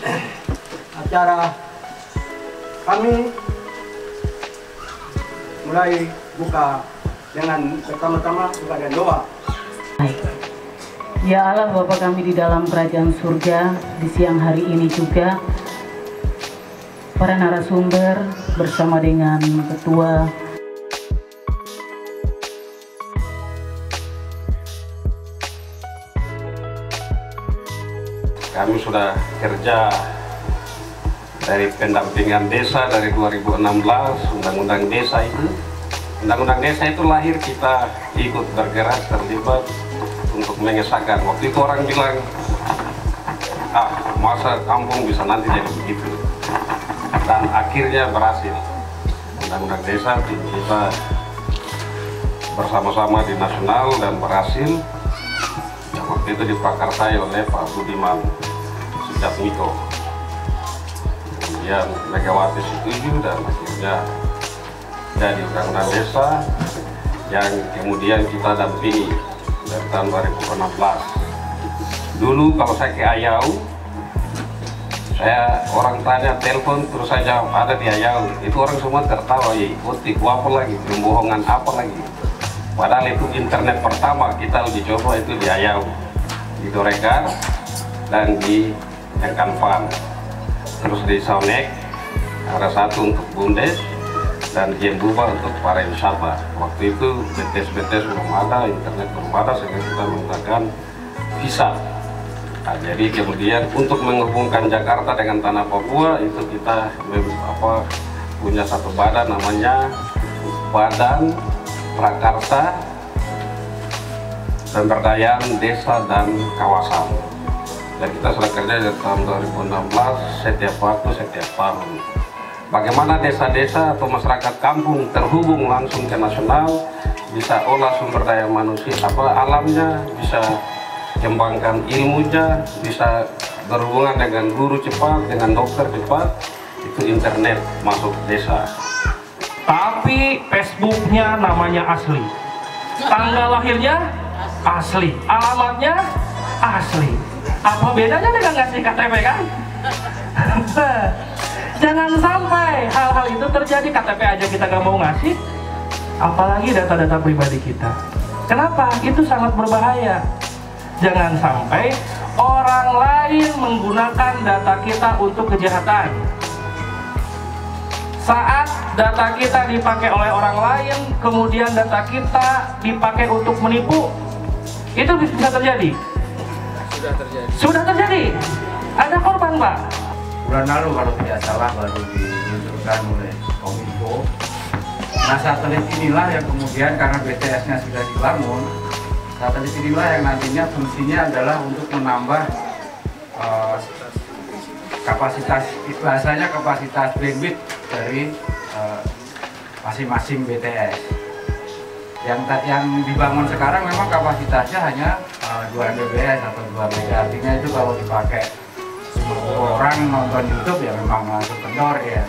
secara kami mulai buka dengan pertama-tama dengan doa. Ya Allah Bapa kami di dalam kerajaan surga di siang hari ini juga para narasumber bersama dengan ketua Kami sudah kerja dari pendampingan desa dari 2016 undang-undang desa itu. Undang-undang desa itu lahir kita ikut bergerak terlibat untuk mengesahkan. Waktu itu orang bilang ah masa kampung bisa nanti jadi begitu? Dan akhirnya berhasil. Undang-undang desa kita bersama-sama di nasional dan berhasil waktu itu diprakarsai oleh Pak Budiman Sujatmiko kemudian Megawati setuju dan akhirnya jadi undang-undang desa yang kemudian kita dampingi dari tahun 2016 dulu kalau saya ke Ayau saya orang tanya telepon terus saya jawab ada di Ayau. Itu orang semua tertawa ya ikuti apa lagi? Pembohongan apa lagi? Padahal itu internet pertama kita uji coba itu di Ayau di Dorekar dan di Engkanfan terus di Saunek ada satu untuk Bundes dan Jembuba untuk para wisata waktu itu BTS-BTS belum ada internet belum ada sehingga kita menggunakan visa. Nah, jadi kemudian untuk menghubungkan Jakarta dengan tanah Papua itu kita apa punya satu badan namanya Badan Prakarsa Pemberdayaan Desa dan Kawasan. Dan kita sudah kerja dari tahun 2016 setiap waktu setiap tahun bagaimana desa-desa atau masyarakat kampung terhubung langsung ke nasional bisa olah sumber daya manusia apa alamnya bisa kembangkan ilmunya bisa berhubungan dengan guru cepat dengan dokter cepat itu internet masuk desa. Tapi Facebooknya namanya asli. Tanggal lahirnya asli. Alamatnya asli. Apa bedanya dengan ngasih KTP kan? Jangan sampai hal-hal itu terjadi. KTP aja kita gak mau ngasih. Apalagi data-data pribadi kita. Kenapa? itu sangat berbahaya. Jangan sampai orang lain menggunakan data kita untuk kejahatan. Saat data kita dipakai oleh orang lain kemudian data kita dipakai untuk menipu itu bisa terjadi sudah terjadi sudah terjadi ada korban pak bulan lalu kalau tidak salah baru diluncurkan oleh Kominfo. Nah satelit inilah yang kemudian karena BTS-nya sudah dibangun, satelit inilah yang nantinya fungsinya adalah untuk menambah uh, kapasitas, bahasanya kapasitas bandwidth dari masing-masing uh, BTS. Yang yang dibangun sekarang memang kapasitasnya hanya uh, 2 Mbps atau 2 MB. Artinya itu kalau dipakai orang nonton YouTube ya memang langsung kendor ya